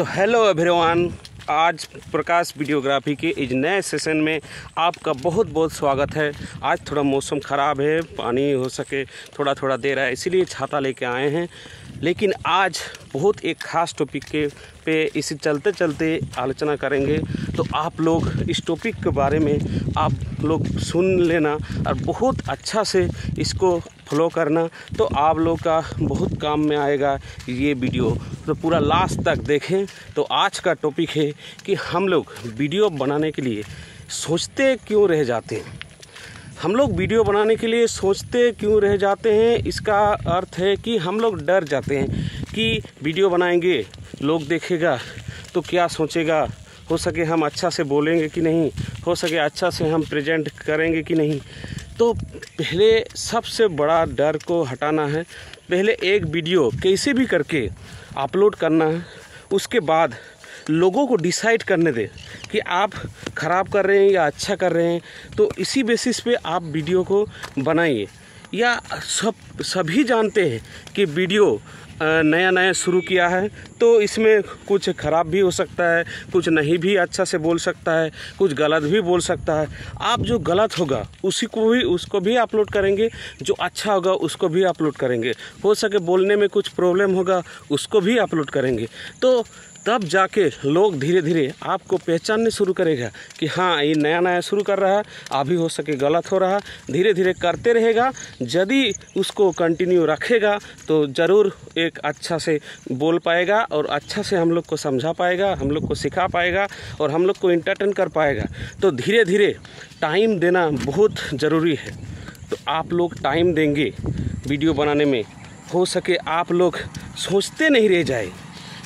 तो hello everyone आज प्रकाश videography के इस नए सेशन में आपका बहुत बहुत स्वागत है। आज थोड़ा मौसम ख़राब है, पानी हो सके थोड़ा थोड़ा दे रहा है, इसीलिए छाता लेके आए हैं। लेकिन आज बहुत एक ख़ास टॉपिक के पे इसे चलते चलते आलोचना करेंगे। तो आप लोग इस टॉपिक के बारे में आप लोग सुन लेना और बहुत अच्छा से इसको फॉलो करना। तो आप लोग का बहुत काम में आएगा ये वीडियो तो पूरा लास्ट तक देखें। तो आज का टॉपिक है कि हम लोग वीडियो बनाने के लिए सोचते क्यों रह जाते हैं? हम लोग वीडियो बनाने के लिए सोचते क्यों रह जाते हैं? इसका अर्थ है कि हम लोग डर जाते हैं कि वीडियो बनाएँगे, लोग देखेगा तो क्या सोचेगा? हो सके हम अच्छा से बोलेंगे कि नहीं? हो सके अच्छा से हम प्रेजेंट करेंगे कि नहीं? तो पहले सबसे बड़ा डर को हटाना है। पहले एक वीडियो कैसे भी करके अपलोड करना है, उसके बाद लोगों को डिसाइड करने दें कि आप ख़राब कर रहे हैं या अच्छा कर रहे हैं तो इसी बेसिस पे आप वीडियो को बनाइए। या सब, सभी जानते हैं कि वीडियो नया नया शुरू किया है तो इसमें कुछ ख़राब भी हो सकता है, कुछ नहीं भी अच्छा से बोल सकता है, कुछ गलत भी बोल सकता है। आप जो गलत होगा, उसी को भी, उसको भी अपलोड करेंगे, जो अच्छा होगा, उसको भी अपलोड करेंगे। हो सके बोलने में कुछ प्रॉब्लम होगा, उसको भी अपलोड करेंगे। तो तब जाके लोग धीरे धीरे आपको पहचानने शुरू करेगा कि हाँ ये नया नया शुरू कर रहा है, अभी हो सके गलत हो रहा धीरे धीरे करते रहेगा, यदि उसको कंटिन्यू रखेगा तो ज़रूर एक अच्छा से बोल पाएगा और अच्छा से हम लोग को समझा पाएगा, हम लोग को सिखा पाएगा और हम लोग को इंटरटेन कर पाएगा। तो धीरे धीरे टाइम देना बहुत ज़रूरी है। तो आप लोग टाइम देंगे, वीडियो बनाने में। हो सके आप लोग सोचते नहीं रह जाए।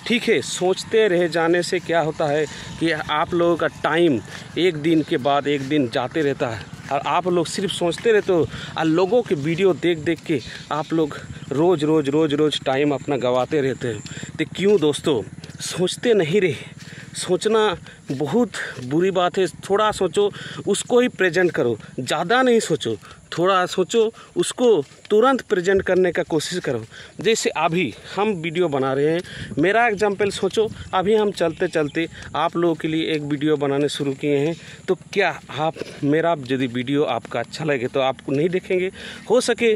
ठीक है, सोचते रह जाने से क्या होता है कि आप लोगों का टाइम एक दिन के बाद एक दिन जाते रहता है। और आप लोग सिर्फ़ सोचते रहते हो, और लोगों के वीडियो देख देख के आप लोग रोज़ रोज़ रोज़ रोज़ टाइम अपना गवाते रहते हो। तो क्यों दोस्तों, सोचते नहीं रहे। सोचना बहुत बुरी बात है। थोड़ा सोचो, उसको ही प्रेजेंट करो। ज़्यादा नहीं सोचो, थोड़ा सोचो, उसको तुरंत प्रेजेंट करने का कोशिश करो। जैसे अभी हम वीडियो बना रहे हैं, मेरा एग्ज़ाम्पल सोचो, अभी हम चलते चलते आप लोगों के लिए एक वीडियो बनाने शुरू किए हैं। तो क्या आप, मेरा यदि वीडियो आपका अच्छा लगे तो आप नहीं देखेंगे? हो सके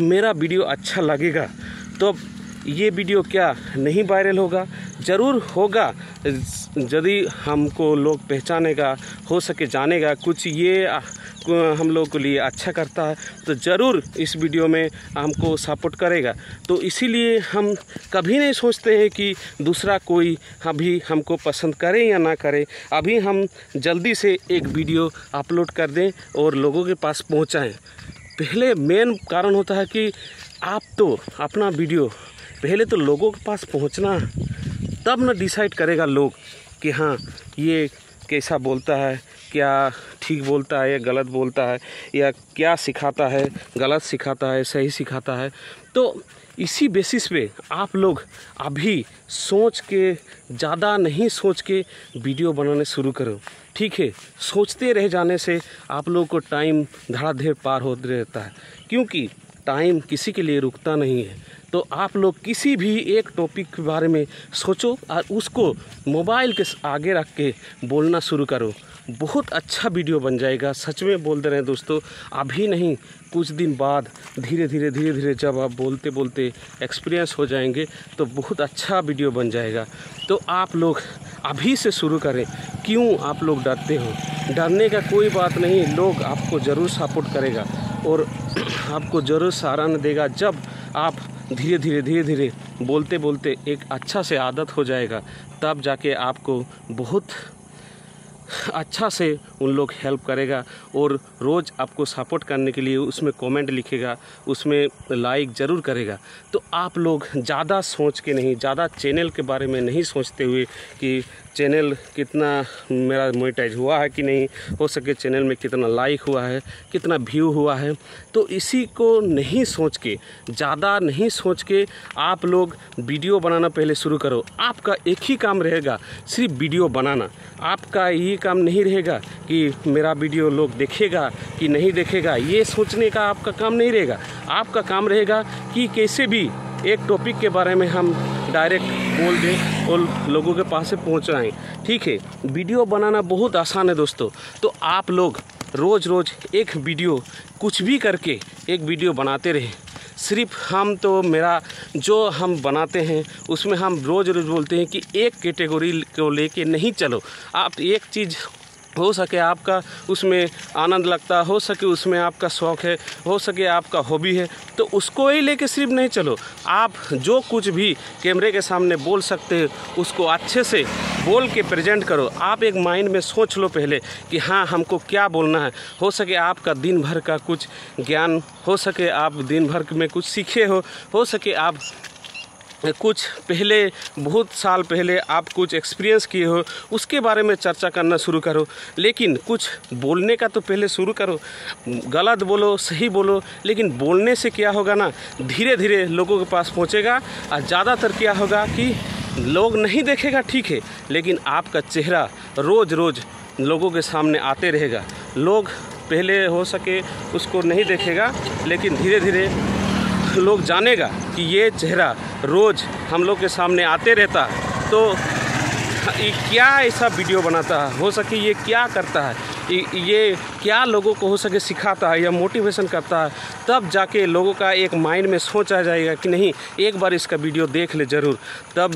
मेरा वीडियो अच्छा लगेगा तो ये वीडियो क्या नहीं वायरल होगा? ज़रूर होगा। यदि हमको लोग पहचानेगा हो सके जानेगा कुछ ये हम लोग के लिए अच्छा करता है तो ज़रूर इस वीडियो में हमको सपोर्ट करेगा। तो इसीलिए हम कभी नहीं सोचते हैं कि दूसरा कोई अभी हमको पसंद करे या ना करे। अभी हम जल्दी से एक वीडियो अपलोड कर दें और लोगों के पास पहुंचाएँ। पहले मेन कारण होता है कि आप तो अपना वीडियो पहले तो लोगों के पास पहुँचना, तब ना डिसाइड करेगा लोग कि हाँ ये कैसा बोलता है, क्या ठीक बोलता है या गलत बोलता है, या क्या सिखाता है, गलत सिखाता है, सही सिखाता है। तो इसी बेसिस पे आप लोग अभी सोच के, ज़्यादा नहीं सोच के वीडियो बनाने शुरू करो। ठीक है? सोचते रह जाने से आप लोग को टाइम धड़ाधड़ पार होते रहता है। क्योंकि टाइम किसी के लिए रुकता नहीं है। तो आप लोग किसी भी एक टॉपिक के बारे में सोचो और उसको मोबाइल के आगे रख के बोलना शुरू करो। बहुत अच्छा वीडियो बन जाएगा। सच में बोल दे रहे हैं दोस्तों, अभी नहीं, कुछ दिन बाद धीरे धीरे धीरे धीरे जब आप बोलते बोलते एक्सपीरियंस हो जाएँगे तो बहुत अच्छा वीडियो बन जाएगा। तो आप लोग अभी से शुरू करें। क्यों आप लोग डरते हो? डरने का कोई बात नहीं, लोग आपको ज़रूर सपोर्ट करेगा। और आपको ज़रूर सहारा न देगा जब आप धीरे धीरे धीरे धीरे बोलते बोलते एक अच्छा से आदत हो जाएगा, तब जाके आपको बहुत अच्छा से उन लोग हेल्प करेगा और रोज़ आपको सपोर्ट करने के लिए उसमें कमेंट लिखेगा, उसमें लाइक ज़रूर करेगा। तो आप लोग ज़्यादा सोच के नहीं, ज़्यादा चैनल के बारे में नहीं सोचते हुए कि चैनल कितना मेरा मोनिटाइज हुआ है कि नहीं, हो सके चैनल में कितना लाइक हुआ है, कितना व्यू हुआ है। तो इसी को नहीं सोच के, ज़्यादा नहीं सोच के आप लोग वीडियो बनाना पहले शुरू करो। आपका एक ही काम रहेगा, सिर्फ़ वीडियो बनाना। आपका ये काम नहीं रहेगा कि मेरा वीडियो लोग देखेगा कि नहीं देखेगा, ये सोचने का आपका काम नहीं रहेगा। आपका काम रहेगा कि कैसे भी एक टॉपिक के बारे में हम डायरेक्ट बोल दें और लोगों के पास से पहुँचाएँ। ठीक है, वीडियो बनाना बहुत आसान है दोस्तों। तो आप लोग रोज़ रोज़ एक वीडियो कुछ भी करके एक वीडियो बनाते रहें। सिर्फ़ हम तो मेरा, जो हम बनाते हैं, उसमें हम रोज़ रोज़ बोलते हैं कि एक कैटेगरी को लेके नहीं चलो। आप एक चीज़ हो सके आपका उसमें आनंद लगता हो सके उसमें आपका शौक़ है, हो सके आपका हॉबी है तो उसको ही लेके सिर्फ़ नहीं चलो। आप जो कुछ भी कैमरे के सामने बोल सकते हो, उसको अच्छे से बोल के प्रेजेंट करो। आप एक माइंड में सोच लो पहले कि हाँ हमको क्या बोलना है। हो सके आपका दिन भर का कुछ ज्ञान, हो सके आप दिन भर में कुछ सीखे हो हो सके आप कुछ पहले, बहुत साल पहले आप कुछ एक्सपीरियंस किए हो, उसके बारे में चर्चा करना शुरू करो। लेकिन कुछ बोलने का तो पहले शुरू करो। गलत बोलो, सही बोलो, लेकिन बोलने से क्या होगा ना धीरे धीरे लोगों के पास पहुंचेगा और ज़्यादातर क्या होगा कि लोग नहीं देखेगा, ठीक है, लेकिन आपका चेहरा रोज़ रोज़ लोगों के सामने आते रहेगा। लोग पहले हो सके उसको नहीं देखेगा, लेकिन धीरे धीरे लोग जानेगा कि ये चेहरा रोज़ हम लोग के सामने आते रहता है। तो ये क्या ऐसा वीडियो बनाता है? हो सके ये क्या करता है? ये क्या लोगों को हो सके सिखाता है या मोटिवेशन करता है, तब जाके लोगों का एक माइंड में सोच आ जाएगा कि नहीं, एक बार इसका वीडियो देख ले ज़रूर। तब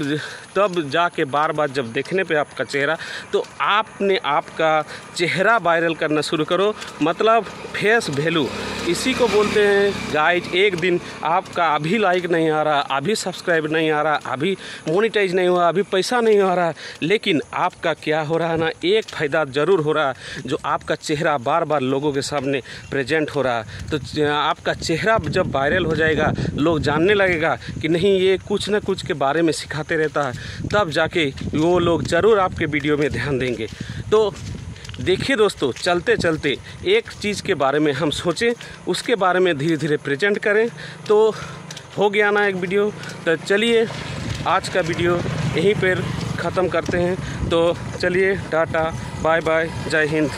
तब जाके बार बार जब देखने पे आपका चेहरा तो आपने आपका चेहरा वायरल करना शुरू करो। मतलब फेस वैल्यू इसी को बोलते हैं गाइज़ एक दिन आपका अभी लाइक नहीं आ रहा, अभी सब्सक्राइब नहीं आ रहा, अभी मोनिटाइज नहीं हुआ, अभी पैसा नहीं आ रहा। लेकिन आपका क्या हो रहा है ना, एक फ़ायदा ज़रूर हो रहा है, जो आपका चेहरा बार बार बार लोगों के सामने प्रेजेंट हो रहा। तो आपका चेहरा जब वायरल हो जाएगा, लोग जानने लगेगा कि नहीं, ये कुछ ना कुछ के बारे में सिखाते रहता है। तब जाके वो लोग ज़रूर आपके वीडियो में ध्यान देंगे। तो देखिए दोस्तों, चलते चलते एक चीज़ के बारे में हम सोचें, उसके बारे में धीरे धीरे प्रेजेंट करें। तो हो गया ना एक वीडियो तो चलिए, आज का वीडियो यहीं पर ख़त्म करते हैं। तो चलिए, टाटा बाय बाय जय हिंद।